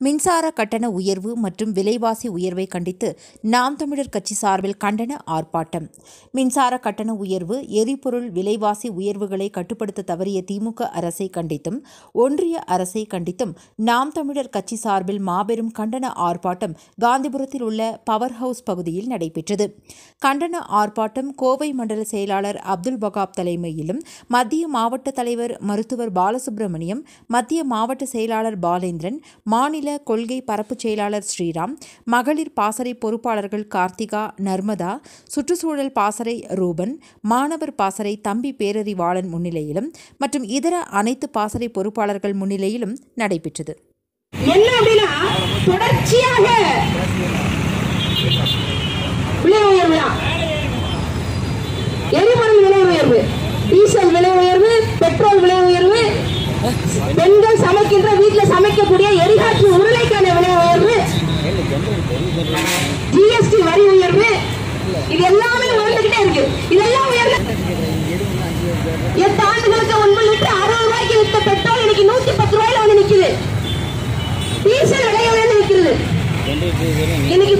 மின்சார கட்டண உயர்வு மற்றும் விலைவாசி உயர்வை கண்டித்து நாம் தமிழர் கட்சி சார்பில் கண்டன ஆர்ப்பாட்டம். மின்சார கட்டண உயர்வு எரிபொருள் விலைவாசி உயர்வுகளை கட்டுப்படுத்த தவறிய திமுக அரசை கண்டித்தும் ஒன்றிய அரசை கண்டித்தும் நாம் தமிழர் கட்சி சார்பில் மாபெரும் கண்டன ஆர்ப்பாட்டம் காந்திபுரத்தில் உள்ள பவர் ஹவுஸ் பகுதியில் நடைபெற்றது. கண்டன ஆர்ப்பாட்டம் கோவை மண்டல செயலாளர் அப்துல் வகாப் தலைமையிலும் மத்திய மாவட்ட தலைவர் மருத்துவர் பாலசுப்ரமணியம் மத்திய மாவட்ட செயலாளர் பாலேந்திரன் மாநில கொள்கை பரப்பு செயலாளர் ஸ்ரீராம் மகளிர் பாசறை பொறுப்பாளர்கள் கார்த்திகா நர்மதா சுற்றுச்சூழல் பாசறை ரூபன் மாணவர் பாசறை தம்பி பேரறிவாளன் முன்னிலையிலும் மற்றும் இதர அனைத்து பாசறை பொறுப்பாளர்கள் முன்னிலையிலும் நடைபெற்றது. என்ன அப்படின்னா தொடர்ச்சியாக விலை உயர்வு தான். எரிபொருள் விலை உயர்வு டீசல் விலை உயர்வு பெட்ரோல் விலை உயர்வு பெண்கள் சமைக்கின்ற வீட்டுல சமைக்கக்கூடிய எரிகாற்று உருளைக்கான விலை உயர்வு. ஜிஎஸ்டி வரி உயர்வு. இது எல்லாமே உயர்ந்துகிட்டே இருக்கு. இதெல்லாம் உயர்ந்த எட்டு ஆண்டுகளுக்கு முன்பு லிட்டர் அறுபது ரூபாய்க்கு வித்த பெட்ரோல் இன்னைக்கு நூத்தி பத்து ரூபாயில வந்து நிக்குது. டீசல் விலை உயர்ந்து நிக்கிறது இன்னைக்கு